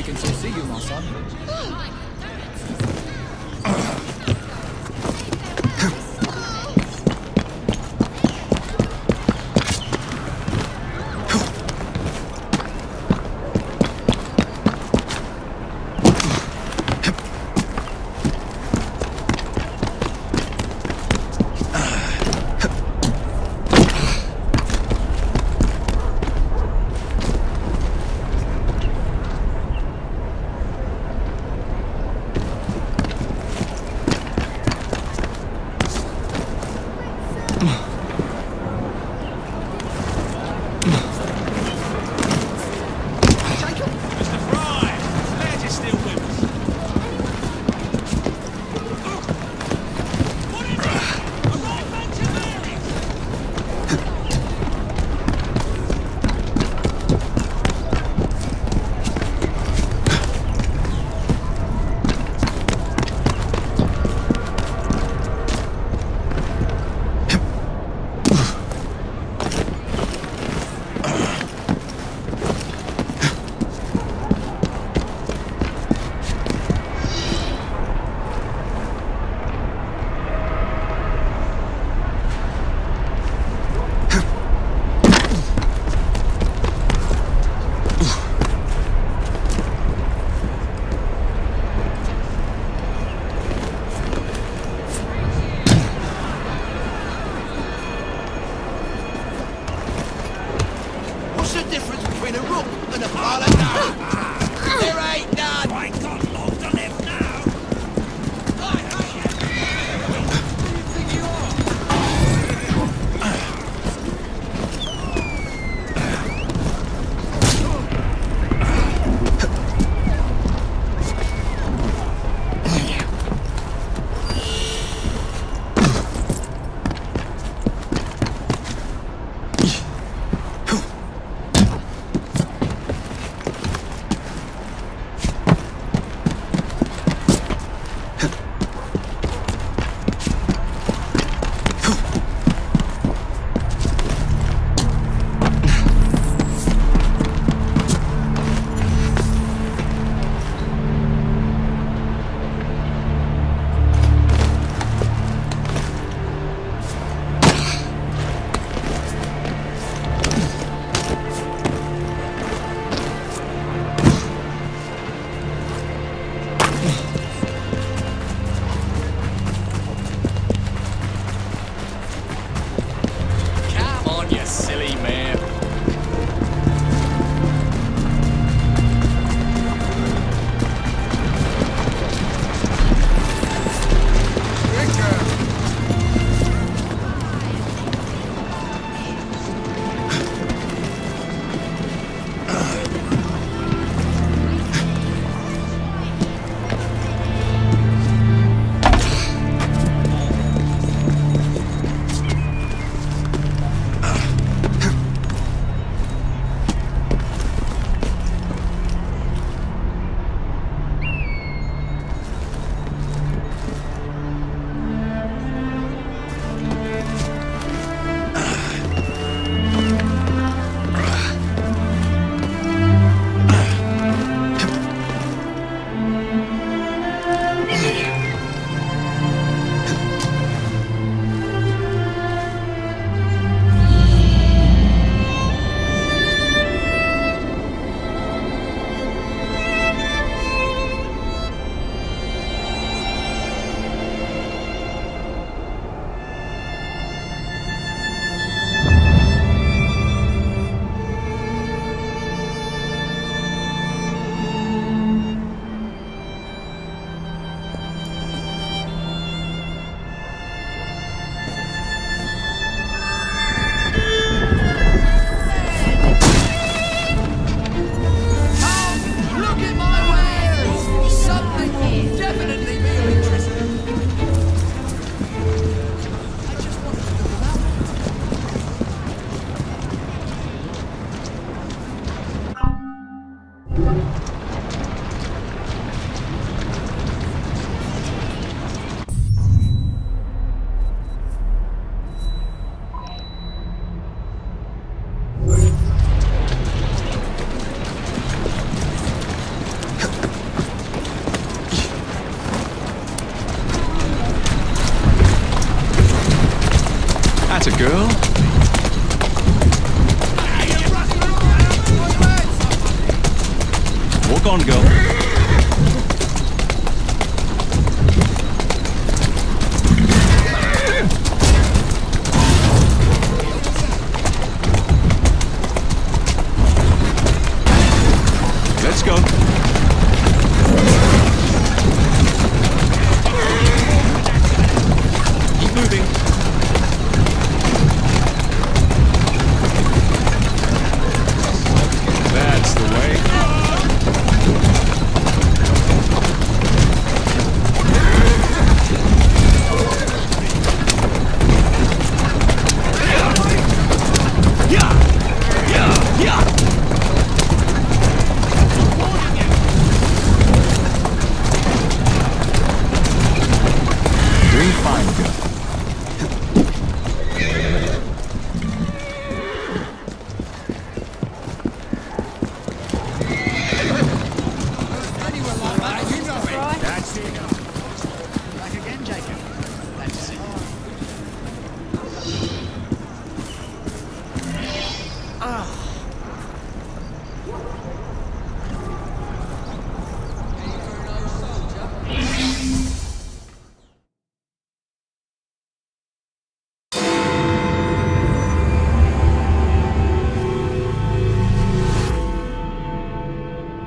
We can still see you, my son.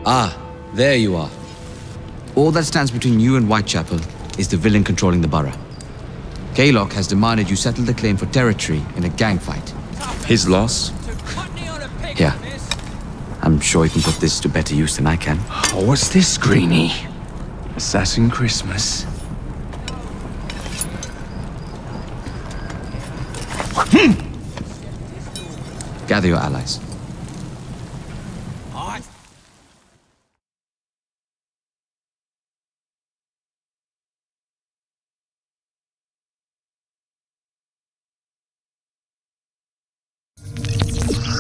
Ah, there you are. All that stands between you and Whitechapel is the villain controlling the borough. Kaylock has demanded you settle the claim for territory in a gang fight. His loss? Here. I'm sure you can put this to better use than I can. Oh, what's this, Greenie? Assassin Christmas. Gather your allies.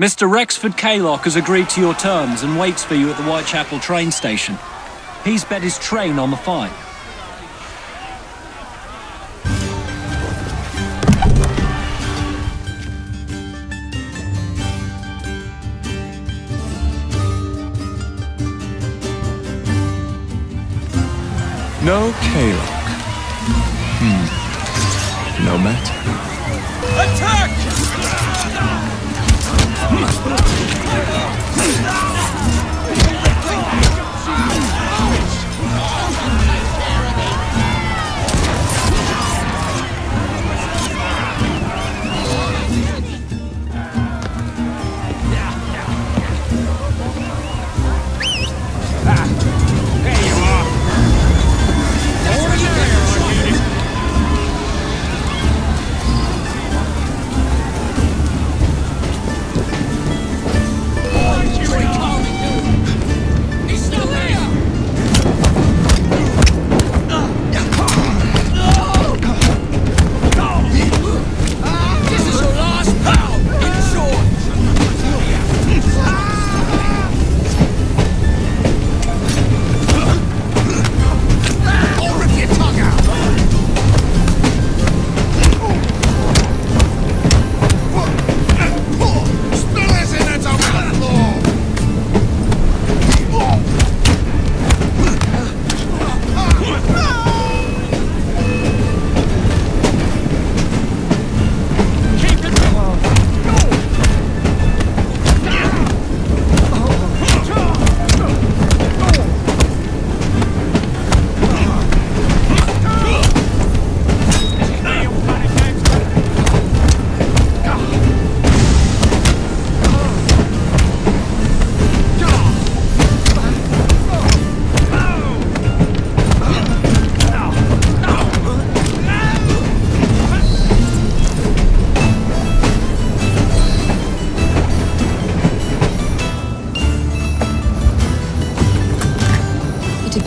Mr. Rexford Kaylock has agreed to your terms and waits for you at the Whitechapel train station. He's bet his train on the fight. No Kaylock. Hmm. No matter. Attack!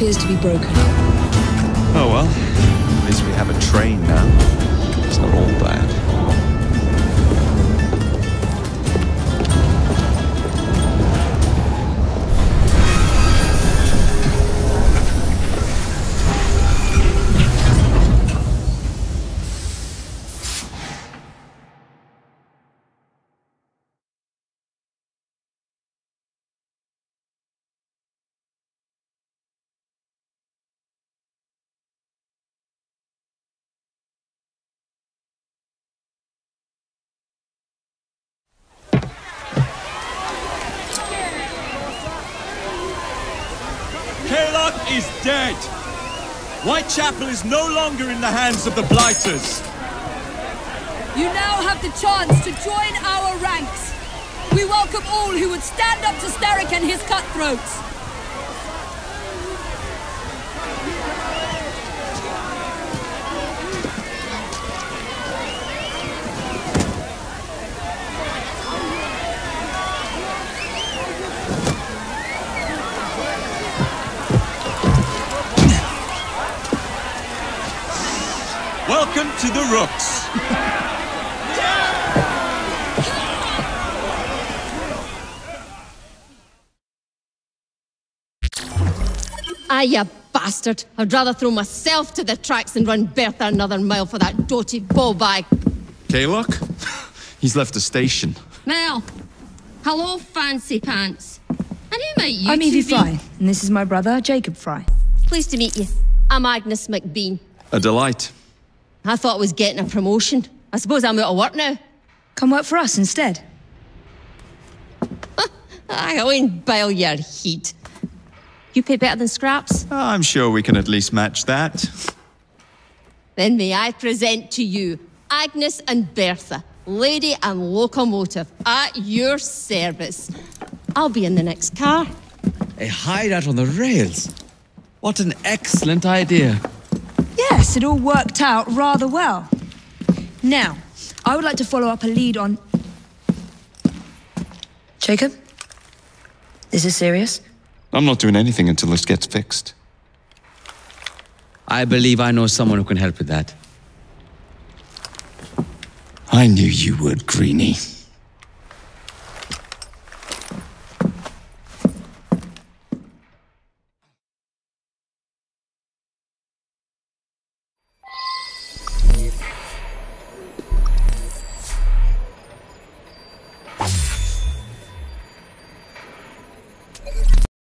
Appears to be broken. Oh well. At least we have a train now. It's not all bad. Dead. Whitechapel is no longer in the hands of the Blighters. You now have the chance to join our ranks. We welcome all who would stand up to Starrick and his cutthroats. To the Rooks. Ah, you bastard. I'd rather throw myself to the tracks than run Bertha another mile for that doted ball bag. Kaylock? He's left the station. Mel. Hello, fancy pants. And who might you I'm two Evie be? Frye, and this is my brother, Jacob Frye. Pleased to meet you. I'm Agnes MacBean. A delight. I thought I was getting a promotion. I suppose I'm out of work now. Come work for us instead. I won't bile your heat. You pay better than scraps? I'm sure we can at least match that. Then may I present to you Agnes and Bertha, lady and locomotive, at your service. I'll be in the next car. A hideout on the rails. What an excellent idea. Yes, it all worked out rather well. Now, I would like to follow up a lead on. Jacob? Is this serious? I'm not doing anything until this gets fixed. I believe I know someone who can help with that. I knew you would, Greenie.